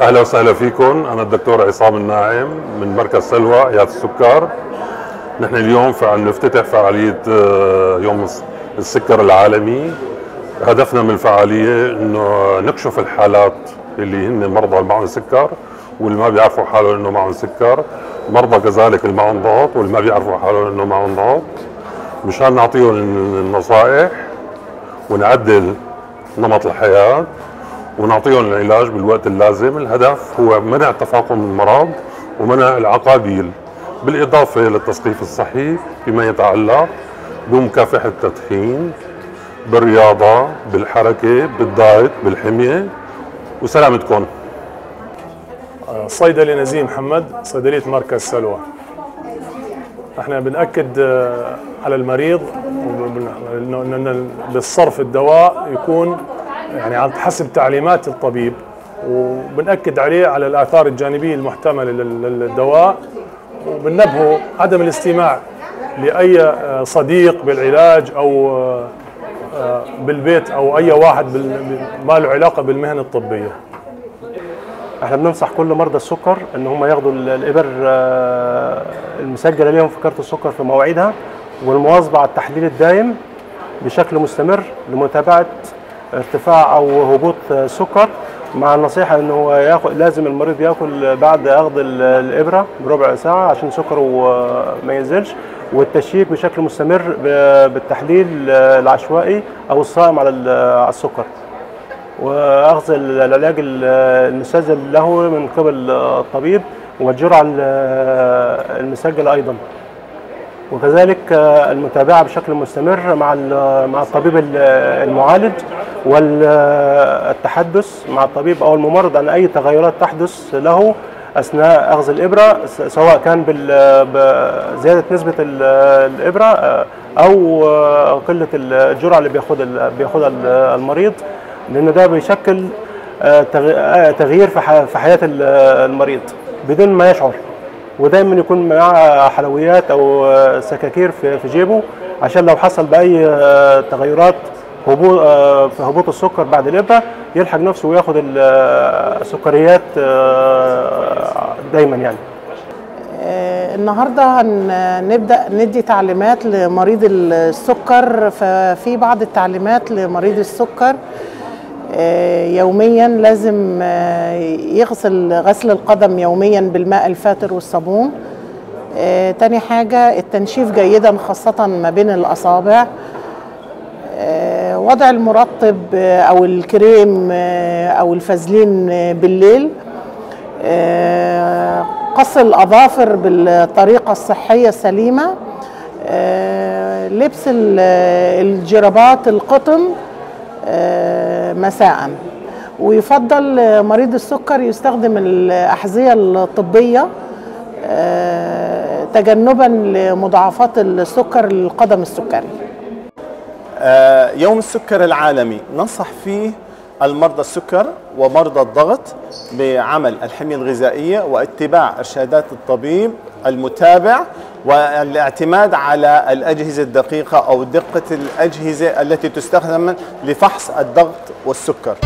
أهلا وسهلا فيكم. أنا الدكتور عصام الناعم من مركز سلوى عيادة السكر. نحن اليوم فعل نفتتح فعالية آه، يوم السكر العالمي. هدفنا من الفعالية إنه نكشف الحالات اللي هن مرضى اللي معهم سكر واللي ما بيعرفوا حالهم إنه معهم سكر. مرضى كذلك اللي معهم ضغط واللي ما بيعرفوا حالهم إنه معهم ضغط. مشان نعطيهم النصائح ونعدل نمط الحياة ونعطيهم العلاج بالوقت اللازم. الهدف هو منع تفاقم المرض ومنع العقابيل بالإضافة للتثقيف الصحي فيما يتعلق بمكافحة التدخين بالرياضة بالحركة بالدايت بالحمية. وسلامتكم. صيدلي نزيه محمد صيدلية مركز سلوى. إحنا بنأكد آه، على المريض بالصرف الدواء يكون يعني على حسب تعليمات الطبيب وبنأكد عليه على الآثار الجانبية المحتملة للدواء وبنبهه عدم الاستماع لأي آه، صديق بالعلاج أو آه، آه، بالبيت أو أي واحد ما له علاقة بالمهنة الطبية. إحنا بننصح كل مرضى السكر إن هم ياخدوا الإبر المسجله لهم في كارت السكر في مواعيدها والمواظبة على التحليل الدائم بشكل مستمر لمتابعة ارتفاع أو هبوط سكر مع النصيحة إنه هو ياخد لازم المريض ياكل بعد أخذ الإبرة بربع ساعة عشان سكره ما ينزلش والتشيك بشكل مستمر بالتحليل العشوائي أو الصائم على السكر. وأخذ العلاج المسجل له من قبل الطبيب والجرعه المسجله أيضا. وكذلك المتابعة بشكل مستمر مع مع الطبيب المعالج. والتحدث مع الطبيب أو الممرض عن أي تغيرات تحدث له أثناء أخذ الإبرة سواء كان بزياده نسبة الإبرة أو قلة الجرعة اللي بياخدها بياخدها المريض لأن ده بيشكل تغيير في حياة المريض بدون ما يشعر. ودايما يكون معاه حلويات أو سكاكير في جيبه عشان لو حصل بأي تغيرات هبوط في هبوط السكر بعد الابره يلحق نفسه وياخد السكريات دايما يعني. النهارده هنبدا ندي تعليمات لمريض السكر ففي بعض التعليمات لمريض السكر يوميا لازم يغسل غسل القدم يوميا بالماء الفاتر والصابون. تاني حاجة التنشيف جيدا خاصة ما بين الأصابع. وضع المرطب أو الكريم أو الفازلين بالليل قص الأظافر بالطريقة الصحية السليمة لبس الجرابات القطن مساء. ويفضل مريض السكر يستخدم الأحذية الطبية تجنبا لمضاعفات السكر للقدم السكري. يوم السكر العالمي. ننصح فيه المرضى السكر ومرضى الضغط بعمل الحمية الغذائية واتباع إرشادات الطبيب المتابع والاعتماد على الأجهزة الدقيقة أو دقة الأجهزة التي تستخدم لفحص الضغط والسكر.